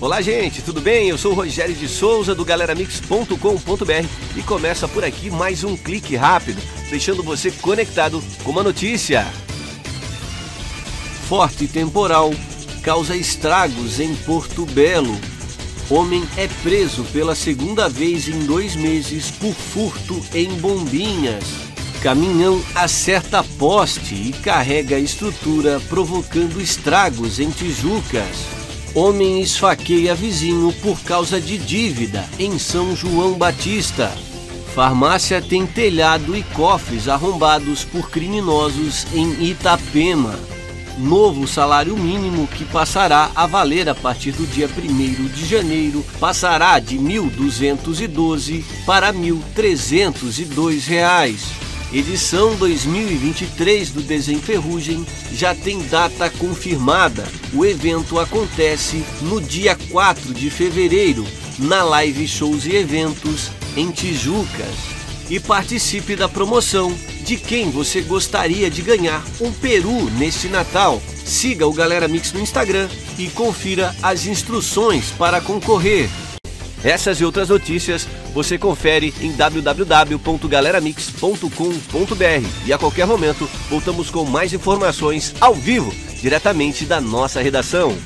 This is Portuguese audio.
Olá, gente, tudo bem? Eu sou o Rogério de Souza do galeramix.com.br e começa por aqui mais um clique rápido, deixando você conectado com uma notícia. Forte temporal causa estragos em Porto Belo. Homem é preso pela segunda vez em dois meses por furto em Bombinhas. Caminhão acerta poste e carrega estrutura, provocando estragos em Tijucas. Homem esfaqueia vizinho por causa de dívida em São João Batista. Farmácia tem telhado e cofres arrombados por criminosos em Itapema. Novo salário mínimo que passará a valer a partir do dia 1 de janeiro passará de R$ 1.212 para 1.302 reais. Edição 2023 do Desenferrugem já tem data confirmada. O evento acontece no dia 4 de fevereiro, na Live Shows e Eventos em Tijucas. E participe da promoção de quem você gostaria de ganhar um peru neste Natal. Siga o Galera Mix no Instagram e confira as instruções para concorrer. Essas e outras notícias você confere em www.galeramix.com.br e a qualquer momento voltamos com mais informações ao vivo, diretamente da nossa redação.